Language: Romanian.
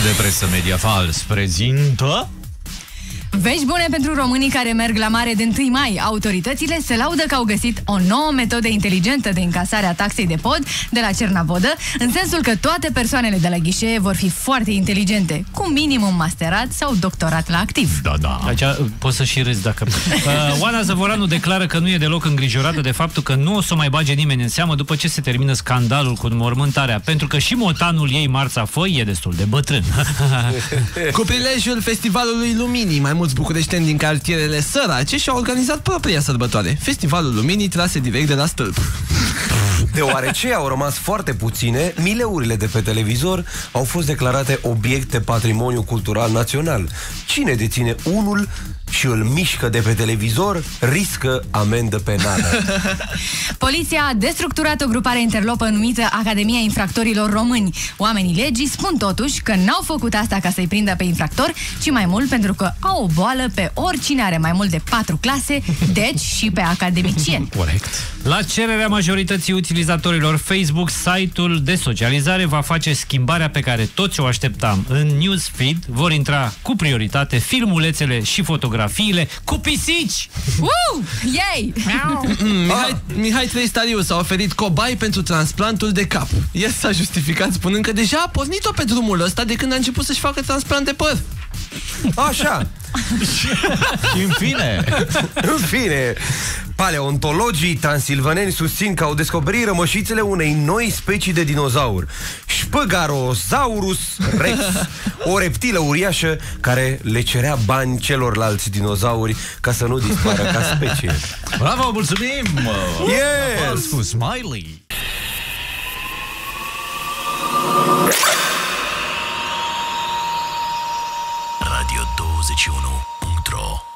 de presă media fals prezintă... Vești bune pentru românii care merg la mare de 1 mai. Autoritățile se laudă că au găsit o nouă metodă inteligentă de încasare a taxei de pod de la Cernavodă, în sensul că toate persoanele de la ghișee vor fi foarte inteligente, cu minimum masterat sau doctorat la activ. Da, da. Aici uh, poți să și râzi dacă... Uh, Oana Zăvoranu declară că nu e deloc îngrijorată de faptul că nu o să mai bage nimeni în seamă după ce se termină scandalul cu mormântarea, pentru că și motanul ei, Marța Foi, e destul de bătrân. Cu prilejul Festivalului Luminii, mai mulți bucureșteni din cartierele sărace și-au organizat propria sărbătoare. Festivalul Luminii trase direct de la stâlp. Deoarece au rămas foarte puține, mileurile de pe televizor au fost declarate obiecte patrimoniu cultural național. Cine deține unul și îl mișcă de pe televizor, riscă amendă penală. Poliția a destructurat o grupare interlopă numită Academia Infractorilor Români. Oamenii legii spun totuși că n-au făcut asta ca să-i prindă pe infractor, ci mai mult pentru că au o boală pe oricine are mai mult de patru clase, deci și pe academicieni. Corect. La cererea majorității utilizatorilor Facebook, site-ul de socializare va face schimbarea pe care toți o așteptam. În newsfeed vor intra cu prioritate filmulețele și fotografiile cu pisici! Woo! Yay! Mihai, Mihai Trăistariu s-a oferit cobai pentru transplantul de cap. El s-a justificat spunând că deja a pornit-o pe drumul ăsta de când a început să-și facă transplant de păr. Așa, Și în fine... în fine, paleontologii transilvaneni susțin că au descoperit rămășițele unei noi specii de dinozaur. Spăgarosaurus rex, o reptilă uriașă care le cerea bani celorlalți dinozauri ca să nu dispară ca specie. Bravo, mulțumim! Yes! Fals cu Smiley! 21.ro